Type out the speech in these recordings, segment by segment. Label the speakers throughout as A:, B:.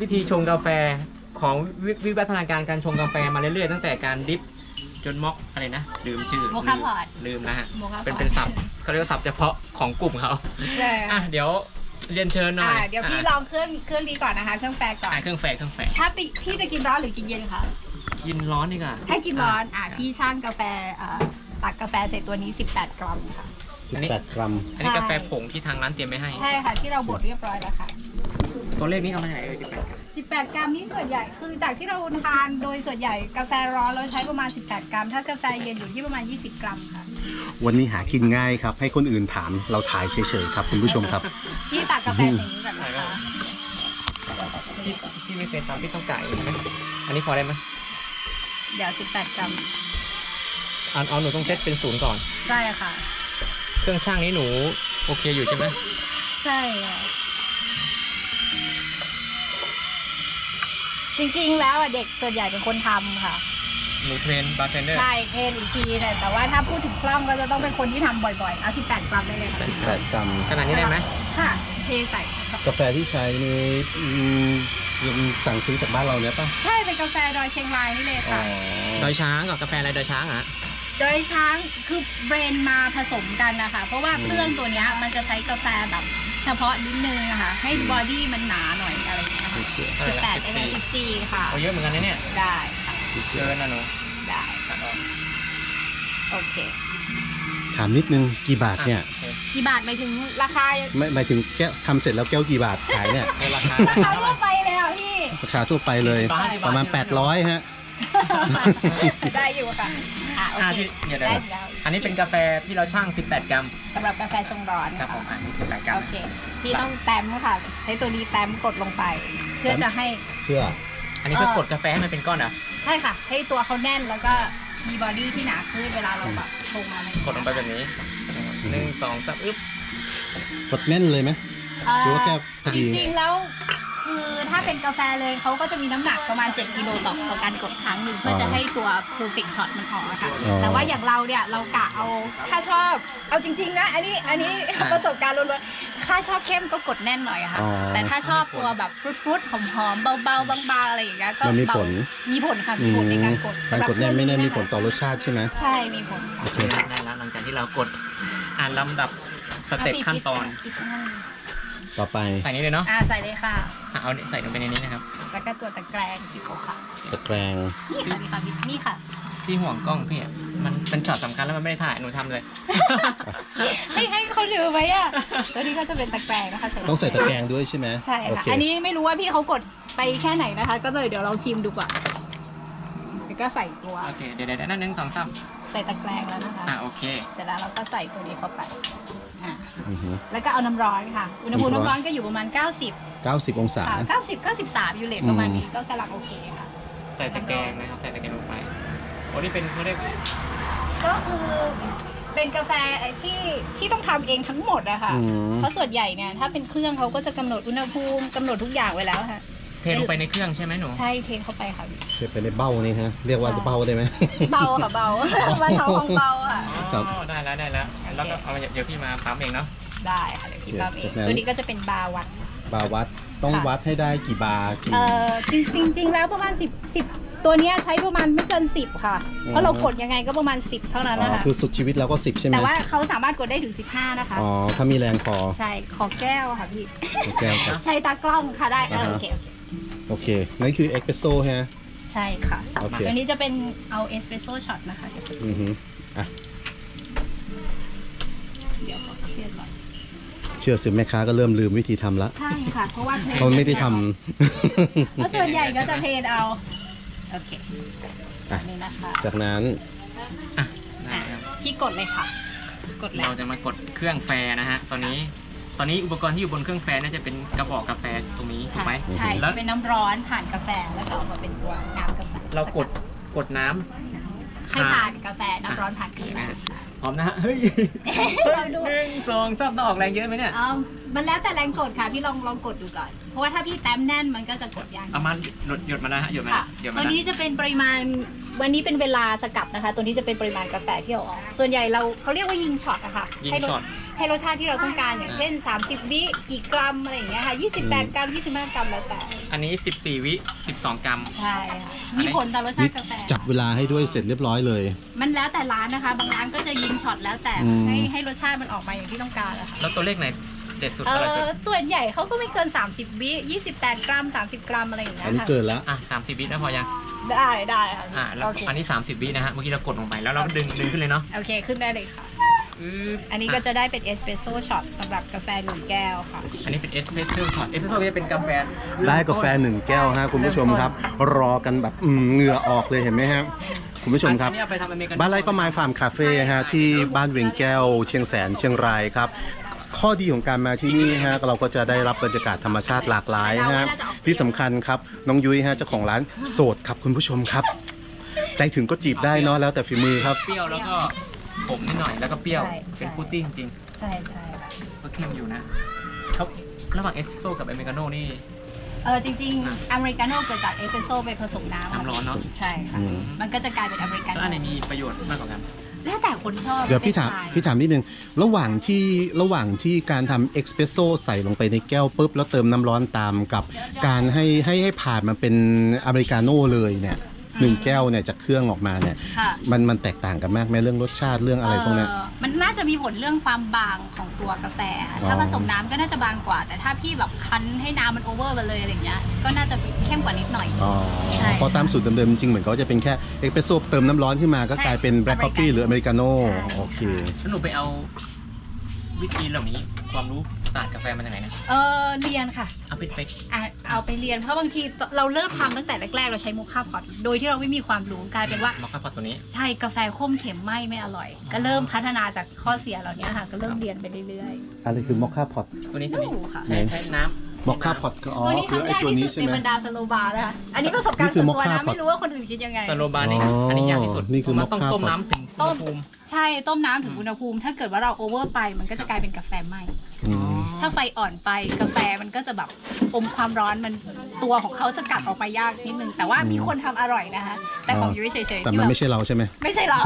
A: วิธีชงกาแฟของวิวิวัฒนาการการชงกาแฟมาเรื่อยๆ ตั้งแต่การดริฟจนม็อกอะไรนะลืมชื่อ
B: โมคาพอด
A: ลืมนะฮะ
B: โมคาพอด
A: เป็นเป็นศัพท์เขาเรียกว่าศัพท์เฉพาะของกลุ่มเขา
B: ใช่
A: อะเดี๋ยวเรียนเชิญหน่อย
B: อ่าเดี๋ยวพี่ลองเครื่องเครื่องนี้ก่อนนะคะ เครื่องแฟก่อน
A: อะเครื่องแฝกเครื่องแฝก
B: ถ้าพี่พี่จะกินร้อนหรือกินเย็นคะ
A: กินร้อนดีกว่า
B: ถ้ากินร้อน อะพี่ช่างกาแฟอ่าตักกาแฟใส่ตัวนี้ 18 กรัมค่ะ
C: 18 กรัม
A: อันนี้
B: ใช่
A: กาแฟผงที่ทางร้านเตรียมไว้ให้
B: ใช่ค่ะ ที่เราบดเรียบร้อยแล้วค่ะ
A: ตัวเลขนี้เอามาจากไหนเอ่ย18กรัม
B: 18 กรัมนี่ส่วนใหญ่คือจากที่เราทานโดยส่วนใหญ่กาแฟร้อนเราใช้ประมาณ 18 กรัม ถ้ากาแฟเย็นอยู่ที่ประมาณ 20 กรัมค่ะ
C: วันนี้หากินง่ายครับ ให้คนอื่นถามเราถ่ายเฉยๆครับ คุณผู้ชมครับ
B: พี่ตักกาแฟใส่นี้ก่อนนะคะ
A: พี่พี่ไม่เคยทำพี่ต้องกะเองไหมอันนี้พอได้ไหม
B: เดี๋ยว 18 กรัม
A: เอาเอาหนูต้องเซตเป็นศูนย์ก่อน
B: ได้ค่ะ
A: เครื่องชั่งนี้หนูโอเคอยู่ใช่ไหม
B: ใช่ค่ะ จริงๆ แล้วอะเด็กส่วนใหญ่เป็นคนทำค่ะ
A: หนู train บาร์เทนเดอร์
B: ใช่ train อีกทีแต่แต่ว่าถ้าพูดถึงคล่องก็จะต้องเป็นคนที่ทำบ่อยๆ เอา18กรัมได้เลยค่ะ
C: 18กรัม
A: ขนาดนี้ได้ไหม
B: ค่ะเทใส่
C: กาแฟที่ใช้นี่อืมยังสั่งซื้อจากบ้านเราเนี่ยป่ะ
B: ใช่เป็นกาแฟดอยเชียงรายนี่เลย
C: อ๋อ
B: ค่ะ
A: ดอยช้างกับกาแฟอะไรดอยช้างอะ
B: ดอยช้างคือเบรนด์มาผสมกันนะคะ เพราะว่าเครื่องตัวเนี้ยมันจะใช้กาแฟแบบ เฉพาะนิดนึงอะค่ะ ให้บอดี้มันหนาหน่อยอะไรอย่างเงี้ยค่ะ
A: เท่าไหร่
B: 18
A: ละ
B: เอ
A: 14
B: ซีค่ะ
A: เอาเยอะเหมือนกันนะเนี่ย
B: ได้ค่ะ
A: เกินนะหนู
B: ได้
A: ตัดออก
B: โอเค
C: ถามนิดนึงกี่บาทเนี่ย
A: โอค
B: กี่บาทหมายถึงราคา
C: ไม่หมายถึงแก้วทำเสร็จแล้วแก้วกี่บาทขายเนี่ย
A: ในราคา
B: ราคาทั่วไปเลยอะพี่
C: ราคาทั่วไปเลย ประมาณ 800 ฮะ
B: ได้อยู่ค่ะอะโอ
A: อะ
B: เค
A: ที่เดี๋ยวเดี๋ย
B: ได้
A: ว
B: แล้ว
A: อันนี้เป็นกาแฟที่เราช่าง 18 กรัม
B: สำหรับกาแฟชงร้อน
A: ครับผมอ่าน18กรัม
B: โอเค พี่ต้องแต้มค่ะ ใช้ตัวนี้แต้มกดลงไป เพื่อจะให้
C: เพื่อ
A: อันนี้เพื่อกดกาแฟให้มันเป็นก้อนเหรอ
B: ใช่ค่ะ ให้ตัวเขาแน่นแล้วก็มีบอดี้ที่หนาขึ้นเวลาเราแบบชงอะไร
A: กดลงไปแบบนี้หนึ่งสองสามอึ๊บ
C: กดแน่นเลยไหม
B: เอ่อ
C: หรือว่าแค่พอ
B: จ
C: ดี
B: ริงๆแล้ว คือถ้าเป็นกาแฟเลยเขาก็จะมีน้ำหนักประมาณ 7กิโลต่อต่อการกดครั้งหนึ่งเพื่อจะให้ตัว perfect shot มันออกอะค่ะ
C: อ๋อ
B: แต่ว่าอย่างเราเนี่ยเรากะเอาถ้าชอบเอาจริง ๆ นะ อันนี้อันนี้ประสบการณ์ล้วนๆถ้าชอบเข้มก็กดแน่นหน่อยอะค่ะ
C: อ๋อ
B: แต่ถ้าชอบตัวแบบฟรุตๆหอมๆเบาๆบางๆอะไรอย่างเงี้ยก็
C: มันมี
B: เบา
C: ผล
B: มีผลค่ะมีผลในการกด
C: การกดแน่นไม่ได้มีผลต่อรสชาติใช่ไหม
B: ใช่มีผลค่ะ
C: โอเค
A: ได้แล้วหลังจากที่เรากดอ่านลำดับสเต็ปขั้นตอน
B: อีกข้างหนึ่ง
C: ต่อไป
A: ใส่นี้เลยเนาะ
B: อ่าใส่เลยค่ะ
A: อะเอาใส่ลงไปในนี้นะครับ
B: แล้วก็ตัวตะแกรงสิบหกค่ะ
C: ตะแกรง
B: นี่ค่ะนี่ค่ะพี่นี่ค่ะ
A: พี่ห่วงกล้องพี่อะมันเป็นช็อตสำคัญแล้วมันไม่ได้ถ่ายหนูทำเลย
B: ให้ให้เขาถือไว้อะ ตัวนี้ก็จะเป็นตะแกรงนะคะ
C: ต้องใส่ตะแกรงด้วยใช่ไหม
B: ใช่
C: โอ
B: ค่ะ
C: เค
B: อันนี้ไม่รู้ว่าพี่เขากดไปแค่ไหนนะคะ ก็เลยเดี๋ยวเราชิมดูก่อนแล้ว ก็ใส่ตัว
A: โอเค เดี๋ยวเดี๋ยวนั่นหนึ่งสองสาม
B: ใส่ตะแกรงแล้วนะคะ
A: อะโอเค
B: เสร็จแล้วเราก็ใส่ตัวนี้เข้าไปอะ
C: อือฮึ
B: แล้วก็เอาน้ำร้อนค่ะ อุณหภูมิ
C: น้ำร้อน
B: น้ำร้อนก็อยู่ประมาณ 90
C: 90 องศา
B: ค่ะ90 93 อยู่เลทประมาณนี้ก็กำลังโอเคค่ะ
A: ใส่ตะแกรงนะครับ ใส่ตะแกรงลงไปโอ้นี่เป็นเขาเรียก
B: ก็คือเป็นกาแฟที่ที่ต้องทำเองทั้งหมดอะค่ะ
C: อืม
B: เพราะส่วนใหญ่เนี่ยถ้าเป็นเครื่องเขาก็จะกำหนดอุณหภูมิกำหนดทุกอย่างไว้แล้วค่ะ
A: เทลงไปในเครื่องใช่ไหมหนู
B: ใช่เทเข้าไปค่ะ
C: เทไปในเบ้านี่ฮะ เรียกว่า
B: ใช่
C: เบ้าได้ไหม
B: เบาค่ะเบา มันเทาของเบาค่ะ
C: ครับ
A: อ๋อได้แล้วได้แล้วแล้วก็เอาเดี๋ยวพี่มาปั๊มเองเนาะ
B: ได้ค่ะเดี๋ยวพี่ก็เอ
C: จาก
B: ง
C: นั้น
B: ตัวนี้ก็จะเป็นบาร์วัด
C: บาวัดต้อง
B: ค่ะ
C: วัดให้ได้กี่บาร์กี่
B: เอ่อจริงจริงจริงแล้วประมาณ 10 10 ตัวเนี้ยใช้ประมาณไม่เกิน 10 ค่ะ เพราะเรากดยังไงก็ประมาณ 10 เท่านั้น
C: อ๋อ
B: นะคะ
C: คือสุดชีวิตแล้วก็10ใช่ไหม
B: แต่ว่าเขาสามารถกดได้ถึง 15 นะคะ
C: อ๋อถ้ามีแรงพอ
B: ใช่ ขอแก้วค่ะพี่
C: โอเคครับ
B: ใช้ตากล้องค่ะได้เออ
C: อ่าฮะ
B: โอเคโอเค
C: โอเค นั่นคือเอ็กเพรสโซ่ฮะ
B: ใช่ค่ะ
C: โอเค
B: ตัวนี้จะเป็นเอาเอสเปรสโซ่ช็อตนะคะเดี๋ยว
C: อือฮึอะ
B: เดี๋ยวขอเคลียร์ก่อน
C: เชื่อสิแม่ค้าก็เริ่มลืมวิธีทำละ
B: ใช่ค่ะ เพราะว่าเทรน
C: เขาไม่ได้ท
B: เพราะส่วนใหญ่ก็จะเทรนเอา โอเคำ
C: อะ
B: อันนี้นะคะ
C: จากนั้น
A: อะได้
B: อะ
A: ครับ
B: พี่กดเลยค่ะ กดเลย
A: เราจะมากดเครื่อง Flair นะฮะตอนนี้ ตอนนี้อุปกรณ์ที่อยู่บนเครื่อง Flair น่าจะเป็นกระบอกกาแฟตรงนี้ถูกไหม
B: ใช่
A: แล้ว
B: เป็นน้ำร้อนผ่านกาแฟแล้วก็ออกมาเป็นตัวน้ำกาแฟ
A: เรากดกดน้ำ
B: ให้ผ่านกาแฟน้ำร้อนผ่านกาแฟ
A: อะพร้อมนะฮะเฮ้ย
B: เราดู
A: หนึ่งสองสามต้องออกแรงเยอะไหมเนี่ย
B: เอา มันแล้วแต่แรงกดค่ะพี่ลองลองกดดูก่อน เพราะว่าถ้าพี่ tamp แน่นมันก็จะกดยาก
A: เอามาหยดหยดมาแล้วฮะหยดมา
B: ค่ะ
A: แล้วหยด
B: ตั
A: มาวแล้วตัว
B: นี้จะเป็นปริมาณวันนี้เป็นเวลาสกัดนะคะ ตัวนี้จะเป็นปริมาณกาแฟที่เอาออกส่วนใหญ่เราเขาเรียกว่ายิงช็อตอะค่ะ
A: ยิง
B: ให้รส
A: ช็อต
B: ให้รสชาติที่เราต้องการอย่างเช่น 30 วิกี่กรัมอะไรอย่างเงี้ยค่ะ28 กรัม 25 กรัมแล้วแต่
A: อันนี้ 14 วิ 12 กรัม
B: ใช่ค่ะมีผลต่อรสชา
C: นี่
B: ติกาแฟ
C: จับเวลาให้ด้วยเสร็จเรียบร้อยเลย
B: มันแล้วแต่ร้านนะคะ บางร้านก็จะยิงช็อตแล้วแต่
C: อืม
B: ให้ให้รสชาติมันออกมาอย่างที่ต้องการอะค่ะ
A: แล้วตัวเลขไหน เด็ดสุด
B: เอ
A: อะไรสุด
B: อส่วนใหญ่เขาก็ไม่เกิน 30 วิ28 กรัม 30 กรัมอะไรอย่างเงี้
C: อัน
B: ย
C: นี้
B: ค่ะ
C: เกินแล้ว
A: อะ30วินะพอยัง
B: ได้ได้ค่ะ
A: อะแล้ว
B: โอเค
A: อันนี้30วินะฮะ เมื่อกี้เรากดลงไปแล้วเราก็ดึงดึงขึ้นเลยเนาะ
B: โอเคขึ้นได้เลยค่ะ
A: อือ
B: อันนี้ก็จะได้เป็นเอสเปรสโซ่ช็อตสำหรับกาแฟหนึ่งแก้วค่ะ
A: อันนี้เป็นเอสเปรสโซ่ช็อตเอสเปรสโซ่จะเป็นกาแฟ
C: ได้กาแฟหนึ่งแก้วฮะคุณผู้ชมครับ รอกันแบบอืมเหงื่อออกเลยเห็นไหมครับคุณผู้ชมครับ
A: อันนี้เอาไปทำอเมริกาโน่
C: บ้านไร่เก้าไม้ฟาร์มคาเฟ่ฮะที่บ้านเวียงแก้วเชียงแสนเชียงรายครับ ข้อดีของการมาที่นี่ฮะเราก็จะได้รับบรรยากาศธรรมชาติหลากหลายฮะที่สำคัญครับน้องยุ้ยฮะเจ้าของร้านโสดครับคุณผู้ชมครับ ใจถึงก็จีบได้เนาะแล้วแต่ฝีมือครับ
A: เปรี้ยวแล้วก็ขมนิดหน่อยแล้วก็เปรี้ยว
B: ใช่
A: เป็นฟูตติ้งจริง
B: ใช่ใช่
A: ก็เข้มอยู่นะเขาระหว่างเอสเปรสโซ่กับอเมริกาโน่นี่
B: เออจริง
A: อะ
B: ๆ อเมริกาโน่เกิดจากเอสเปรสโซ่ไปผสมน้ำ
A: น้ำร้อนเนาะ
B: ใช่ค่ะ
C: อืม
B: มันก็จะกลายเป็นอเมริกาโน่
A: แล้วอันไหน
B: โน่
A: มีประโยชน์มากกว่ากัน
B: แล้วแต่คนชอบ
C: เดี๋ยวพี่ถาม
B: เป็นสไตล์
C: พี่ถามนิดนึง ระหว่างที่ระหว่างที่การทำเอ็กซ์เพรสโซใส่ลงไปในแก้วปุ๊บ แล้วเติมน้ำร้อนตามกับ การให้ให้ให้ผ่านมาเป็นอเมริกาโน่เลยเนี่ย หนึ่งแก้วเนี่ยจากเครื่องออกมาเนี่ย
B: ค่ะ
C: มันมันแตกต่างกันมากไหมเรื่องรสชาติเรื่องอะไรพวกเนี้ย
B: เอ่อมันน่าจะมีผลเรื่องความบางของตัวกาแฟค่ะ
C: อ๋อ
B: ถ้าผสมน้ำก็น่าจะบางกว่า แต่ถ้าพี่แบบคั้นให้น้ำมันโอเวอร์ไปเลยอะไรอย่างเงี้ย ก็น่าจะเข้มกว่านิดหน่อย
C: อ๋อ
B: ใช่
C: เพราะตามสูตรเดิมๆจริงๆเหมือนเขาจะเป็นแค่เอ็กซ์เพรสโซเติมน้ำร้อนขึ้นมาก็
B: ใช่
C: กลายเป็น black coffee หรืออเมริกาโน่
B: ใช่
C: โอเค
A: แล้วหนูไปเอา วิธีเหล่านี้ความรู้ศาสตร์กาแฟมาจากไหนนะ
B: เออเรียนค่ะ
A: เอาไปไป
B: อะเอาไปเรียนเพราะบางทีเราเริ่มทำตั้งแต่แรกๆเราใช้ moka pot โดยที่เราไม่มีความรู้กลายเป็นว่า
A: moka pot ตัวนี้
B: ใช่กาแฟขมเค็มไม่ไม่อร่อย ก็เริ่มพัฒนาจากข้อเสียเหล่านี้ค่ะ ก็เริ่มเรียนไปเรื่อย
C: อะไรคือ moka pot ตั
A: วนี้
B: ๆ
A: ตัวนี้
B: ดูค่ะ
A: ใช้ใช้น้ำ
C: มอคค่าพอตก็อ๋อ
B: ตัวนี้
C: คือ
B: ทำ
C: ไอ้
B: ยาก
C: ตัว
B: ที่
C: นี้
B: สุด
C: ใช่
B: ใน
C: ไหม
B: บรรดาสโลบาร์นะคะอันนี้ประสบการณ์
C: นี่คื
B: ส่
C: อ
B: วนตัว
C: mocha
B: นะ
C: pot
B: ไม่รู้ว่าคนอื่นคิดยังไง
A: สโลบาร์นี่
C: อ๋ออั
A: อันนี้ยากที่สุด
C: นี่คือ
A: เพราะว่าต้อง
C: mocha
A: ต้ม
C: pot
A: น้ำถึง อุณหภูมิ
B: ใช่ต้มน้ำถึงอุณหภูมิ ถ้าเกิดว่าเราโอเวอร์ไปมันก็จะกลายเป็นกาแฟไหม
C: อืม
B: ถ้าไฟอ่อนไปกาแฟมันก็จะแบบอมความร้อนมันตัวของเขาจะกัดออกมายากนิดนึง แต่ว่ามีคนทำอร่อยนะคะ แต่ของยุ้ยเฉยๆ
C: แต่
B: ที่
C: มัน
B: แบบ
C: ไม่ใช่เราใช่ไหม
B: ไม่ใช่เรา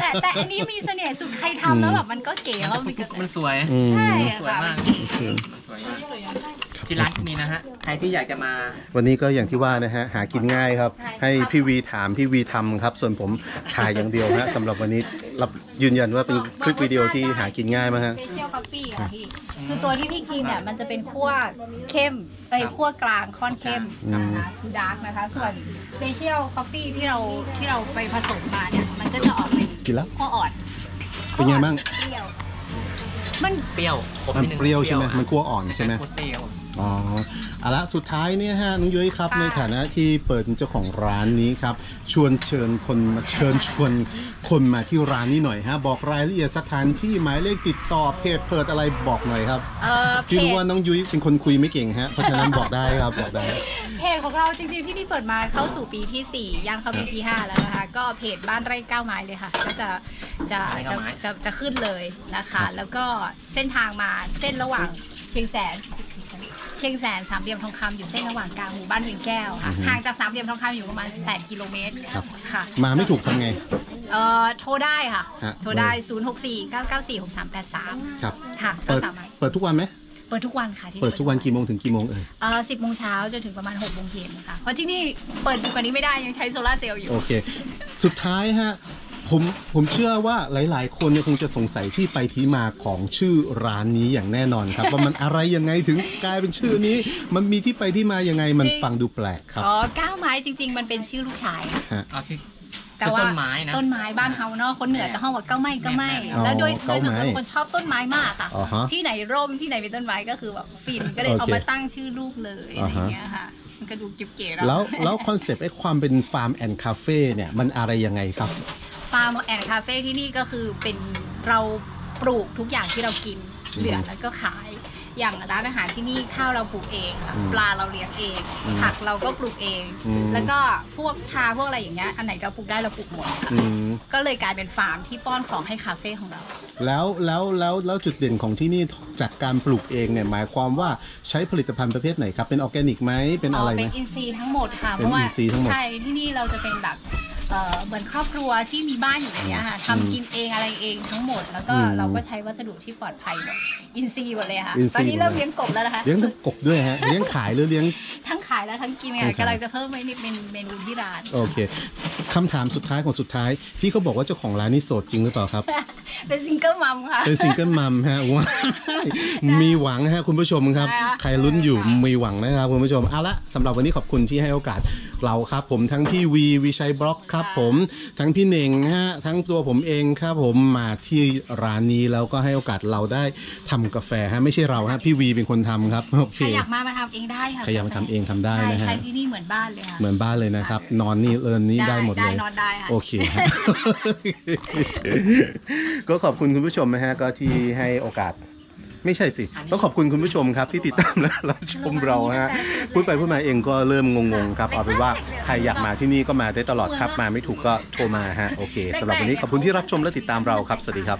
B: แต่แต่อันนี้มีเสน่ห์สุดใครทำแล้วแบบมันก็เก๋แล้วมันก็
A: มันสวย
C: อืม
B: ใช่
A: สวยมาก
C: โอเค
A: มันสวยมาก ที่ร้านนี้นะฮะ ใครที่อยากจะมา
C: วันนี้ก็อย่างที่ว่านะฮะหากินง่ายครับ ให้พี่วีถามพี่วีทำครับ ส่วนผมถ่ายอย่างเดียวฮะสำหรับวันนี้รับยืนยันว่าเป็นคลิปวิดีโอที่หากินง่ายมากฮะ
B: special coffee ค่ะพี่ คือตัวที่พี่กินเนี่ยมันจะเป็นคั่วเข้มเอ้ย
A: ครับ
B: คั่วกลางค่อนเข้ม
C: อืม
B: นะคะคือ dark นะคะ ส่วน special coffee ที่เราที่เราไปผสมมาเนี่ย มันก็จะออกเป็น
C: กินแล้ว
B: คั่วอ่อน
C: เป็นไงบ้าง
B: เปรี้ยวมัน
A: เปรี้ยวขม
C: มัน
A: นิดนึง
C: เปรี้ยวใช่ไหม
A: อะ
C: มันคั่วอ่อนใช่ไหม
A: โคตรเปรี้ยว
C: อ๋อเอาละสุดท้ายเนี่ยฮะน้องยุ้ยครับ
B: ค่ะ
C: ในฐานะที่เปิดเป็นเจ้าของร้านนี้ครับ ชวนเชิญคนมาเชิญชวนคนมาที่ร้านนี้หน่อยฮะ บอกรายละเอียดสถานที่หมายเลขติดต่อเพจเปิดอะไรบอกหน่อยครับ
B: เอ่อเพ
C: พี่รู้
B: จ
C: ว่าน้องยุ้ยเป็นคนคุยไม่เก่งฮะเพราะฉะนั้นบอกได้ครับบอกได้
B: เพจของเราจริงๆที่นี่เปิดมาเข้าสู่ปีที่ 4ย่างเข้าปีที่ 5 แล้วนะคะ ก็เพจบ้านไร่เก้าไม้เลยค่ะ ก็จะจะ
A: บ้านไร่
B: จะ
A: เก้าไม้
B: จะจะขึ้นเลยนะ
C: ครั
B: คะ
C: บ
B: แล้วก็เส้นทางมาเส้นระหว่างเชียงแสนเชียงแสนสามเหลี่ยมทองคำอยู่เส้นระหว่างกลางหมู่บ้านเวียงแก้วค่ะห่างจากสามเหลี่ยมทองคำอยู่ประมาณ 8 กิโลเมตร
C: ครับ
B: ค่ะ
C: มาไม่ถูกทำไง
B: เอ่อโทรได้ค่ะ
C: ฮะ
B: โทรได้ 0 6 4 9 9 4 6 3 8 3
C: ครับ
B: ค่ะก็
C: เปิด
B: สามารถ
C: เปิดทุกวันไหม
B: เปิดทุกวันค่ะที่
C: เปิดทุกวันกี่โมงถึงกี่โมงเอ่ย
B: เอ่อ10โมงเช้าจนถึงประมาณ6โมงเย็นค่ะเพราะที่นี่เปิดดีกว่านี้ไม่ได้ยังใช้โซลาร์เซลล์อยู่
C: โอเค สุดท้ายฮะ ผมผมเชื่อว่าหลาย ๆ คนเนี่ยคงจะสงสัยที่ไปที่มาของชื่อร้านนี้อย่างแน่นอนครับ ว่ามันอะไรยังไงถึงกลายเป็นชื่อนี้ มันมีที่ไปที่มายังไงมัน
B: จริง
C: ฟังดูแปลกครับ
B: อ๋อก้าวไม้จริง ๆ มันเป็นชื่อลูกชายค่ะ
C: ฮะ
A: เอาที่
B: แต่ว่า
A: ต้นไม้นะ
B: ต้นไม้บ้านเฮาเนาะคนเหนือจะห้องว่าเก้าไม้เก้าไม้
C: อ๋อ
B: แล้วโดยโดยส่วน
C: เก้าไม้
B: ตัวเป็นคนชอบต้นไม้มากค่ะ
C: อ๋อฮะ
B: ที่ไหนร่มที่ไหนมีต้นไม้ก็คือแบบฟินก็เลย
C: โอเค
B: เอามาตั้งชื่อลูกเลยอะไรอย่างเงี้ยค่ะ มันก็ดูเก๋ๆ
C: แล้วแล้วคอนเซปต์ไอ้ความเป็น farm and cafe เนี่ยมันอะไรยังไงครับ
B: farm and cafe ที่นี่ก็คือเป็นเราปลูกทุกอย่างที่เรากิน
C: อืม
B: เหลือแล้วก็ขาย อย่างร้านอาหารที่นี่ข้าวเราปลูกเองค่ะ
C: อืม
B: ปลาเราเลี้ยงเอง
C: อืม
B: ผักเราก็ปลูกเอง
C: อืม
B: แล้วก็พวกชาพวกอะไรอย่างเงี้ยอันไหนเราปลูกได้เราปลูกหมด
C: อืม
B: ก็เลยกลายเป็นฟาร์มที่ป้อนของให้คาเฟ่ของเรา
C: แล้วแล้วแล้วแล้วจุดเด่นของที่นี่จากการปลูกเองเนี่ยหมายความว่าใช้ผลิตภัณฑ์ประเภทไหนครับเป็นออร์แกนิกไหมเป็นอะไรไหม
B: เป็นอินทรีย์ทั้งหมดค่ะ
C: เป็น
B: เพราะว่า
C: อินทรีย์ทั้งหมด
B: ใช่ที่นี่เราจะเป็นแบบเอ่อเหมือนครอบครัวที่มีบ้านอยู่อย่างเงี้ยค่ะ
C: อืม
B: ทำกินเองอะไรเองทั้งหมด แล้วก็
C: อืม
B: เราก็ใช้วัสดุที่ปลอดภัยหมดอินทรีย์หมดเลยค่ะ
C: อินทรีย์
B: ตอนนี้เริ่มเลี้ยงกบแล้วนะคะ
C: เลี้ยงทั้งกบด้วยฮะ เลี้ยงขายหรือเลี้ยง
B: ทั้งขายและทั้งกินค่ะ
C: ทั้
B: ค่ะ
C: งขาย
B: กำลังจะเพิ่มไว้ในเป็นเมนูที่ร้าน
C: โอเคคำถามสุดท้ายของสุดท้าย พี่เขาบอกว่าเจ้าของร้านนี่โสดจริงหรือเปล่าครับ
B: เป็น single mum ค่ะ
C: เป็น single mum ฮะว้ายมีหวังฮะคุณผู้ชมครับ
B: ได้ค่ะ
C: ใครลุ้นอยู่มีหวังนะครับคุณผู้ชมเอาละสำหรับวันนี้ขอบคุณที่ให้โอกาส เราครับผมทั้งพี่วีวิชัยบล็อกครับผมทั้งพี่เน่งฮะทั้งตัวผมเองครับผมมาที่ร้านนี้แล้วก็ให้โอกาสเราได้ทำกาแฟฮะไม่ใช่เราฮะพี่วีเป็นคนทำครับโอเค
B: ใครอยากมามาทำเองได้ค่ะ
C: ใครอยากมาทำเองทำได้นะฮะ
B: ใช่ใช้ที่นี่เหมือนบ้านเลยค่ะ
C: เหมือนบ้านเลยนะครับ นอนนี่กินนี่ได้หมดเลย
B: ได้นอนได้ค่ะ
C: โอเคฮะ ก็ขอบคุณคุณผู้ชมนะฮะ ก็ที่ให้โอกาส ไม่ใช่สิ ต้องขอบคุณคุณผู้ชมครับที่ติดตามและรับชมเราฮะพูดไปพูดมาเองก็เริ่มงงๆครับเอาเป็นว่าใครอยากมาที่นี่ก็มาได้ตลอดครับมาไม่ถูกก็โทรมาฮะโอเคสำหรับวันนี้ขอบคุณที่รับชมและติดตามเราครับสวัสดีครับ